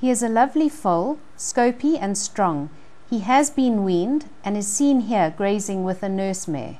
He is a lovely foal, scopy and strong; he has been weaned, and is seen here grazing with a nurse mare.